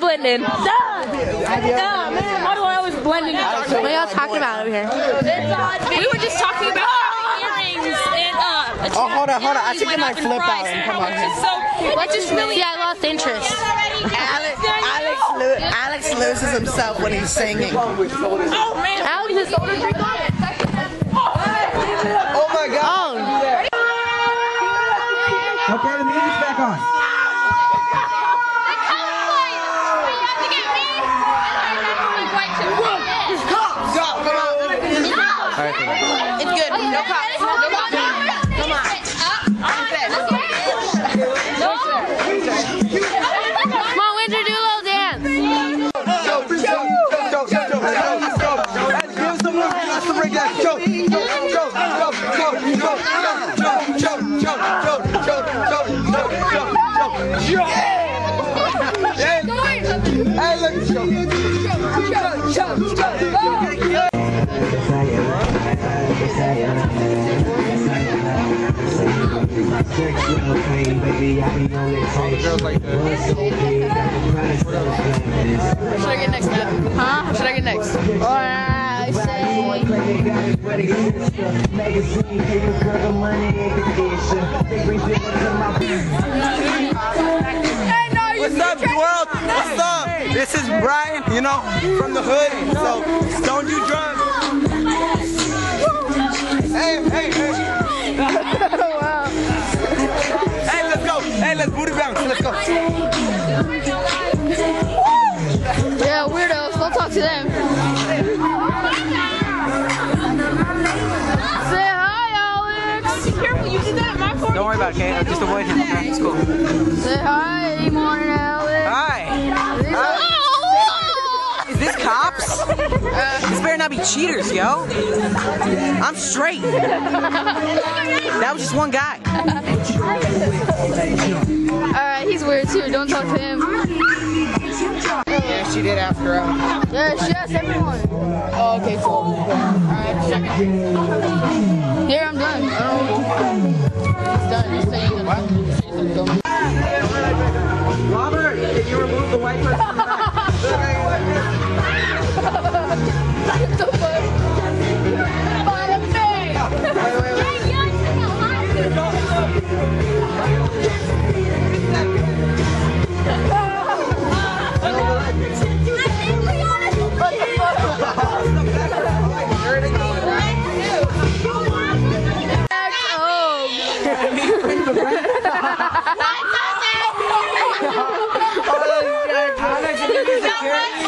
blending. Duh. Yeah, man. Why do I always blend in? What are y'all talking about over here? We were just talking about earrings and uh. Oh, hold on, hold on. I should get my flip out and come on here. So what just really? See, I lost interest. Alex, Alex, lo- Alex loses himself when he's singing. Oh man. Alex is. Oh my God. Oh. Okay, the music's back on. It's good. No problem. No problem. Come on. Come on, Winter, do a little dance. Should I get next? Huh? Should I get next? I say. What's up, world? What's up? This is Brian, you know, from the hood. So, don't do drugs. Hey, hey, hey. Hey, let's go. Hey, let's booty bounce. Let's go. Yeah, weirdos. Don't talk to them. Say hi, Alex. Be careful. You did that at my party. Don't worry about it, okay? Just avoid him. Okay? It's cool. Say hi, morning, Alex. Hi. Oh! Is this cops? this better uh, not be cheaters, yo. I'm straight. That was just one guy. Alright, he's weird too. Don't talk to him. Yeah, she did after all. Yeah, she asked everyone. Oh, okay, cool. Alright, check it. Here, I'm done. It's done. Just say you're done. Robert, can you remove the white person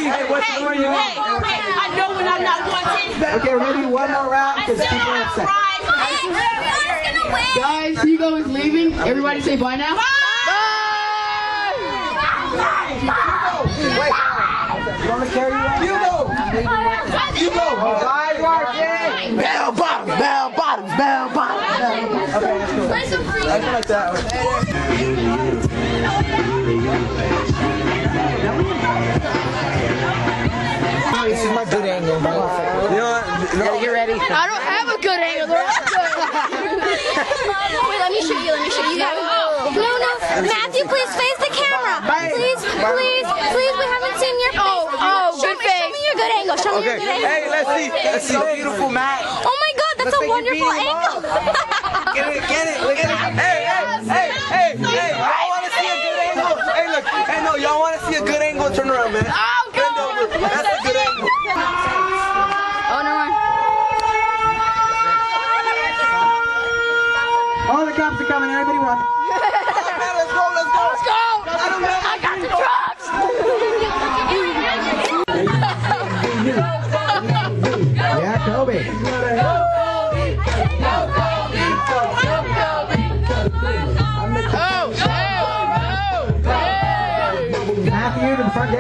Hey, what's more you want? I know when I'm not wanted. Okay, we're gonna do one more round because people are upset. Guys, Hugo is leaving. Everybody say bye now. You want me to carry you out? You go. Bye, RJ. Bell bottoms, bell bottoms, bell bottoms. Okay, let's go. I just like that one. This is my good angle, bro. You know what? No, get ready. I don't have a good angle. They're all good. Wait, let me show you. Let me show you. You haven't. No, no. Matthew, please face the camera. Please, please, please. We haven't seen your face. Oh, oh, show good me, Show me your good angle. Show me Okay. your good angle. Hey, let's see. Let's see. Beautiful Matt. Oh my God, that's Let's a wonderful angle. Get it, get it. Look at it. Hey, hey, hey, hey, hey. Y'all want to see a good angle? Hey, Y'all want to see a good angle? Turn around, man. Oh,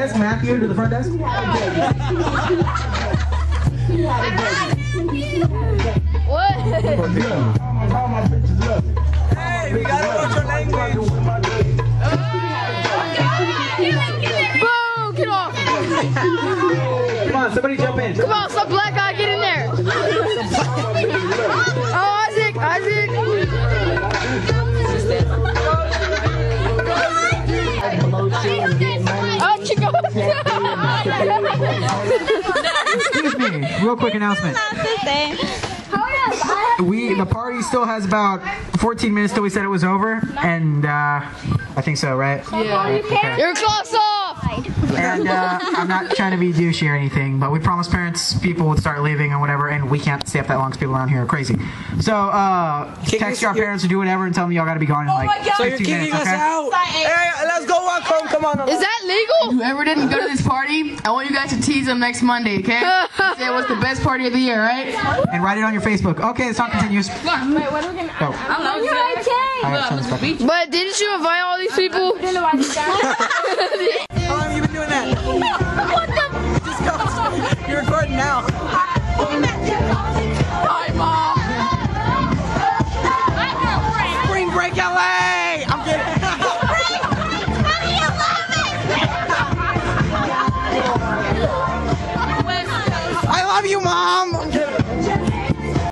desk. Matthew to the front desk. What? Hey, we gotta watch your language. Boo! Get off! Come on, somebody jump in. Come on, real quick announcement. We the party still has about 14 minutes till we said it was over, and uh, I think so, right? Yeah. Okay. Your clocks off. And uh, I'm not trying to be douchey or anything, but we promised parents people would start leaving and whatever, and we can't stay up that long because people around here are crazy. So uh, text your parents or do whatever and tell them y'all got to be gone in like So you're 15 kicking minutes, us okay? out. Hey, let's go walk home. Come on. Is that legal? Whoever didn't go to this party, I want you guys to tease them next Monday, okay? Say it was the best party of the year, right? And write it on your Facebook. Okay, the song continues. Oh. I don't know. All right, send this back. But didn't you invite all these people? How long have you been doing that? What the? Just go. You're recording now. Hi, mom. Spring break LA. I'm getting